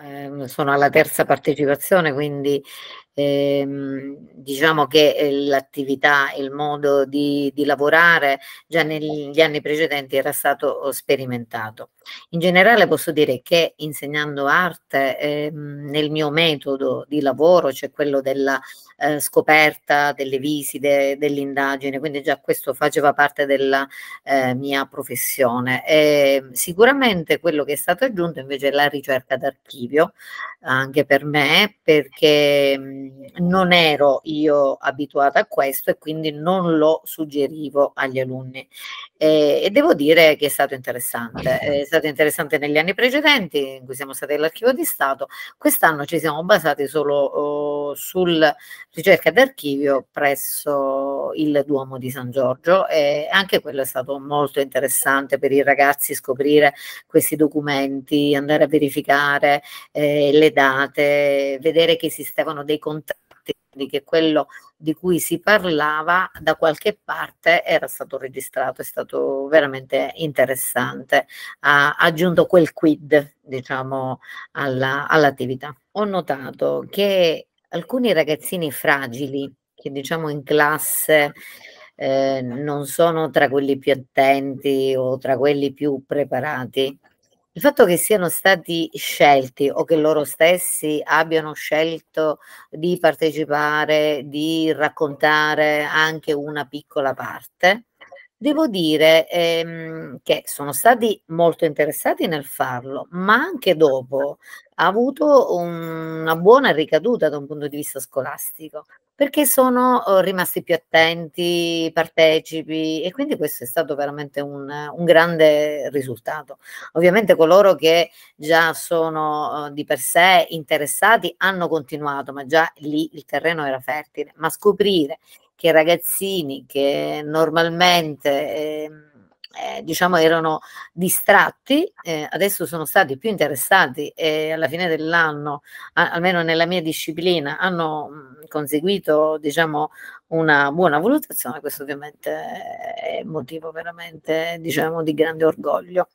ehm, sono alla terza partecipazione, quindi ehm, diciamo che eh, l'attività, il modo di, di, lavorare già negli anni precedenti era stato sperimentato. In generale posso dire che insegnando arte ehm, nel mio metodo di lavoro, cioè quello della eh, scoperta, delle visite, dell'indagine, quindi già questo faceva parte della eh, mia professione. E sicuramente quello che è stato aggiunto invece è la ricerca d'archivio, anche per me, perché non ero io abituata a questo e quindi non lo suggerivo agli alunni. E, e devo dire che è stato interessante, è stato interessante negli anni precedenti in cui siamo stati all'archivio di Stato, quest'anno ci siamo basati solo oh, sul ricerca d'archivio presso il Duomo di San Giorgio e anche quello è stato molto interessante per i ragazzi scoprire questi documenti, andare a verificare eh, le date, vedere che esistevano dei contatti che quello di cui si parlava da qualche parte era stato registrato, è stato veramente interessante, ha aggiunto quel quid diciamo alla, all'attività. Ho notato che alcuni ragazzini fragili che diciamo in classe eh, non sono tra quelli più attenti o tra quelli più preparati. Il fatto che siano stati scelti o che loro stessi abbiano scelto di partecipare, di raccontare anche una piccola parte, Devo dire, ehm, che sono stati molto interessati nel farlo, ma anche dopo ha avuto una buona ricaduta da un punto di vista scolastico, perché sono, uhm, rimasti più attenti, partecipi e quindi questo è stato veramente un un grande risultato. Ovviamente coloro che già sono, uhm, di per sé interessati hanno continuato, ma già lì il terreno era fertile, ma scoprire che ragazzini che normalmente eh, eh, diciamo erano distratti, eh, adesso sono stati più interessati e alla fine dell'anno, a, almeno nella mia disciplina, hanno mh, conseguito diciamo una buona valutazione, questo ovviamente è motivo veramente diciamo di grande orgoglio.